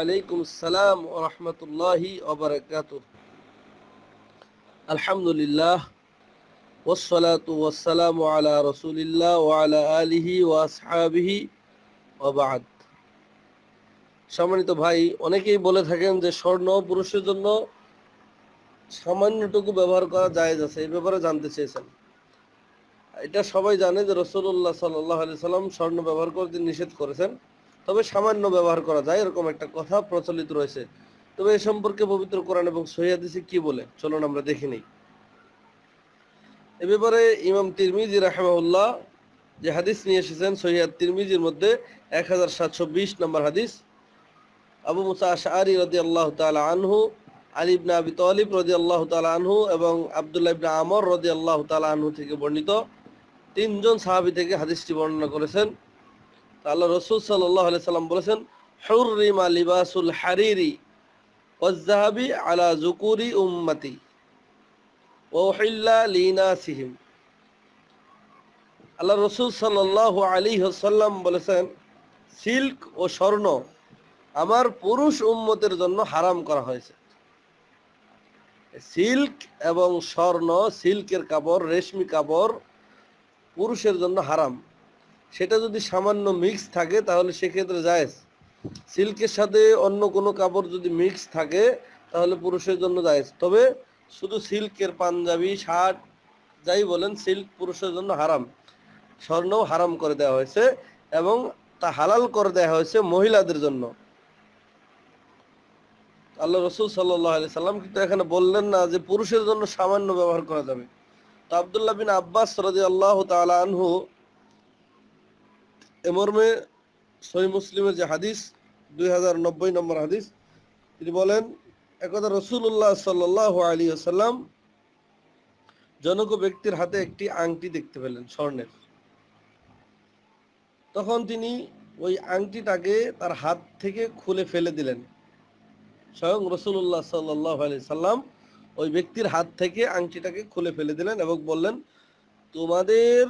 আলাইকুম সালাম ও রহমতুল্লাহি আলহামদুলিল্লাহ ওসলাত ওসালাম আলা রসুলিল্লাহ আলিহি সম্মানিত ভাই, অনেকেই বলে থাকেন যে স্বর্ণ পুরুষের জন্য সামান্যটুকু ব্যবহার করা যায় আছে, এই ব্যাপারে জানতে চেয়েছেন। এটা সবাই জানে যে রসুল্লাহ সাল্লাহ আলি সাল্লাম স্বর্ণ ব্যবহার করতে নিষেধ করেছেন। তবে সামান্য ব্যবহার করা যায়, এরকম একটা কথা প্রচলিত রয়েছে। তবে এ সম্পর্কে পবিত্র কোরআন এবং সহিদিসে কি বলে? চলুন আমরা দেখে নিই। এ ব্যাপারে ইমাম তিরমিজি রাহমাউল্লাহ যে হাদিস নিয়ে এসেছেন সহিয়াদ তিরমিজির মধ্যে এক হাজার সাতশো বিশ নম্বর হাদিস। আবু মুসা আশআরি রদি আল্লাহ তালা আনহু, আলী ইবনে আবি তালিব রদি আল্লাহ তালা আনহু এবং আবদুল্লাহ ইবনে আমর রদি আল্লাহ তালা আনহু থেকে বর্ণিত। তিনজন সাহাবি থেকে হাদিসটি বর্ণনা করেছেন। আল্লাহ রসুল সাল্লাহ সাল্লাম বলেছেন, হুররিমা লিবাসুল হারিরি ওয়াজ্জাহাবি আলা জুকুরি উম্মতি ওহিল্লা লিনাসিহিম। আল্লাহ রসুল সাল্লাহ আলী সাল্লাম বলেছেন, সিল্ক ও স্বর্ণ আমার পুরুষ উম্মতের জন্য হারাম করা হয়েছে। সিল্ক এবং স্বর্ণ, সিল্কের কাপড়, রেশমি কাপড় পুরুষের জন্য হারাম। সেটা যদি সামান্য মিক্স থাকে, তাহলে সেক্ষেত্রে জায়েজ। সিল্কের সাথে অন্য কোনো কাপড় যদি মিক্স থাকে, তাহলে পুরুষের জন্য জায়েজ। তবে শুধু সিল্কের পাঞ্জাবি, শার্ট, যাই বলেন, সিল্ক পুরুষের জন্য হারাম। স্বর্ণও হারাম করে দেওয়া হয়েছে এবং তা হালাল করে দেওয়া হয়েছে মহিলাদের জন্য। আল্লাহ রসুল সাল্লাহ সাল্লাম কিন্তু এখানে বললেন না যে পুরুষের জন্য সামান্য ব্যবহার করা যাবে। তো আবদুল্লাহ বিন আব্বাস রাজি আল্লাহ তালা আনহু এমর্মে সহি মুসলিমের যে হাদিস, দুই হাজার নব্বই নম্বর হাদিস, তিনি বলেন, একদা রসুল্লাহ সাল্লাহ আলী আসাল্লাম জনক ব্যক্তির হাতে একটি আংটি দেখতে পেলেন, স্বর্ণের। তখন তিনি ওই আংটিটাকে তার হাত থেকে খুলে ফেলে দিলেন। স্বয়ং রসুল্লাহ সাল্লাহ আলি সাল্লাম ওই ব্যক্তির হাত থেকে আংটিটাকে খুলে ফেলে দিলেন এবং বললেন, তোমাদের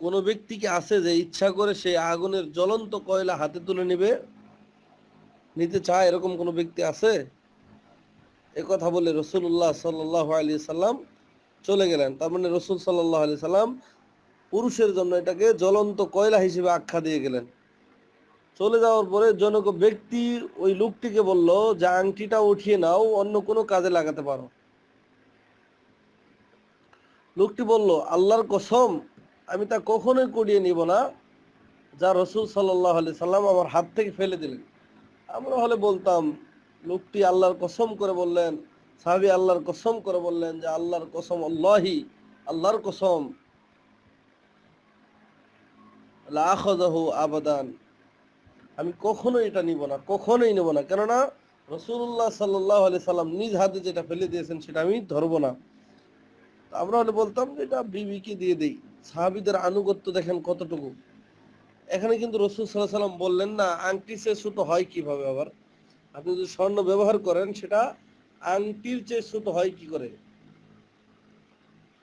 কোন ব্যক্তিকে আছে যে ইচ্ছা করে সেই আগুনের জ্বলন্ত কয়লা হাতে তুলে নিবে, নিতে চায় এরকম কোন ব্যক্তি আছে? এ কথা বলে রসুল্লাহ সাল্লাহ আলি সাল্লাম চলে গেলেন। তার মানে রসুল সাল্লাহ আলি সাল্লাম পুরুষের জন্য এটাকে জ্বলন্ত কয়লা হিসেবে আখ্যা দিয়ে গেলেন। চলে যাওয়ার পরে জনক ব্যক্তি ওই লোকটিকে বলল, যে আংটিটা উঠিয়ে নাও, অন্য কোনো কাজে লাগাতে পারো। লোকটি বলল, আল্লাহর কসম আমি তা কখনোই করিয়ে নিব না। যা রসুল সাল্লাহ আলি সাল্লাম আমার হাত থেকে ফেলে দিলেন। আমরা হলে বলতাম, লোকটি আল্লাহর কসম করে বললেন, সাহাবি আল্লাহর কসম করে বললেন যে, আল্লাহর কসম আল্লাহি, আল্লাহর কসম। আবাদান। আমি কখনোই এটা নিব না, কখনোই নেব না। কেননা রসুল্লাহ সাল্লাহ আলি সাল্লাম নিজ হাতে যেটা ফেলে দিয়েছেন, সেটা আমি ধরবো না। আমরা হলে বলতাম যে, এটা বিবিকে দিয়ে দেই। সাহাবিদের আনুগত্য দেখেন কতটুকু? এখানে কিন্তু রসুল সাল্লাহ সাল্লাম বললেন, না, আংটি চেয়ে ছোট হয় কীভাবে আবার? আপনি যদি স্বর্ণ ব্যবহার করেন, সেটা আংটির চেয়ে ছোট হয় কি করে?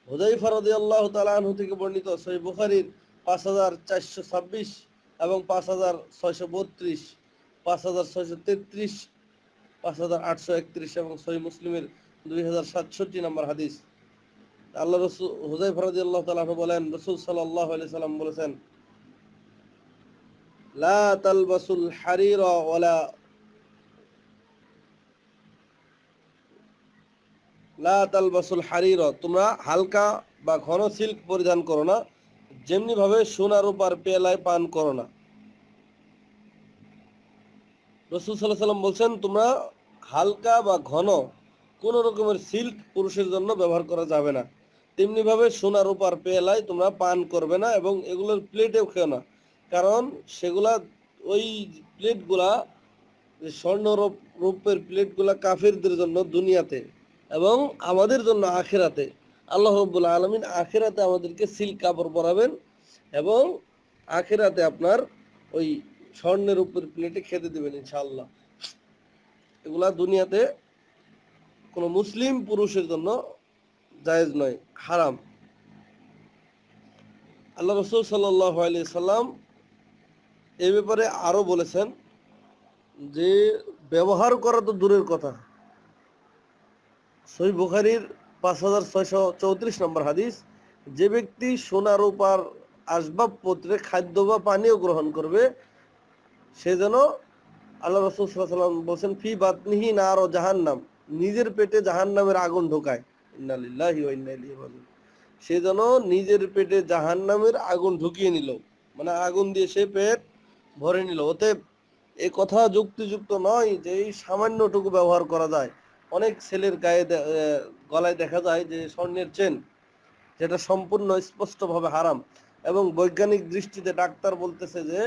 হুদাইফা রাদি আল্লাহ তালু থেকে বর্ণিত সই বুখারির পাঁচ হাজার চারশো ছাব্বিশ এবং পাঁচ হাজার ছয়শো বত্রিশ, পাঁচ হাজার ছয়শো তেত্রিশ, পাঁচ হাজার আটশো একত্রিশ এবং সহি মুসলিমের দুই হাজার সাতষট্টি নম্বর হাদিস। আল্লাহ রসুল হুজাই ফরাদি আল্লাহ তালাহ বলেন, রসুল সাল্লাহ সাল্লাম বলেছেন, লা তালবাসুল হারির হারির, তোমরা হালকা বা ঘন সিল্ক পরিধান করো না যেমনি ভাবে সোনার উপর পেলায় পান করো না। রসুল সাল্লাহ সাল্লাম বলছেন, তোমরা হালকা বা ঘন কোন রকমের সিল্ক পুরুষের জন্য ব্যবহার করা যাবে না। তেমনি ভাবে সোনার উপর পেলায় তোমরা পান করবে না এবং এগুলোর প্লেটেও খেও না। কারণ সেগুলা ওই প্লেটগুলা স্বর্ণ রূপের প্লেটগুলা কাফেরদের জন্য দুনিয়াতে এবং আমাদের জন্য আখেরাতে। আল্লাহ আলমিন আখেরাতে আমাদেরকে সিল্ক কাপড় পরাবেন এবং আখেরাতে আপনার ওই স্বর্ণের উপর প্লেটে খেতে দেবেন ইনশাআল্লাহ। এগুলা দুনিয়াতে কোনো মুসলিম পুরুষের জন্য জায়েজ নয়, হারাম। আল্লাহ রসুল সাল্লাম এ ব্যাপারে আরও বলেছেন যে, ব্যবহার করা তো দূরের কথা। সই বুখারির পাঁচ হাজার ছয়শো চৌত্রিশ নম্বর হাদিস, যে ব্যক্তি সোনা, রূপার আসবাবপত্রে খাদ্য বা পানীয় গ্রহণ করবে, সে যেন আল্লাহ রসুল সাল্লাম বলছেন, ফি বাতনিহি না আরও জাহান্নাম। নিজের পেটে জাহান্নামের আগুন ঢোকায়। সে যেন নিজের পেটে জাহান্নামের আগুন ঢুকিয়ে নিল মানে আগুন দিয়ে সে পেট ভরে নিল। অতএব এ কথা যুক্তিযুক্ত নয় যে এই সামান্যটুকু ব্যবহার করা যায়। অনেক ছেলের গায়ে গলায় দেখা যায় যে স্বর্ণের চেন, যেটা সম্পূর্ণ স্পষ্টভাবে হারাম। এবং বৈজ্ঞানিক দৃষ্টিতে ডাক্তার বলতেছে যে,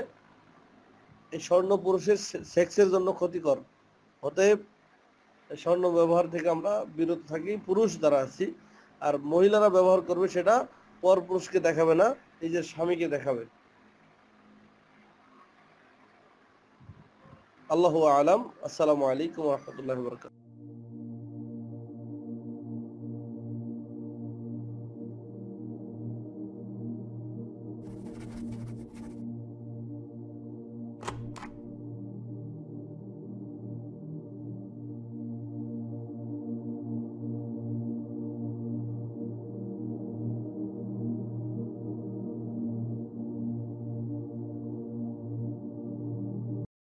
এই স্বর্ণ পুরুষের সেক্সের জন্য ক্ষতিকর। অতএব স্বর্ণ ব্যবহার থেকে আমরা বিরত থাকি, পুরুষ দ্বারা আছি। আর মহিলারা ব্যবহার করবে সেটা পর পুরুষকে দেখাবে না নিজের স্বামীকে দেখাবে। আল্লাহ আলম। আসসালামু আলাইকুম রহমতুল্লাহ বরকাত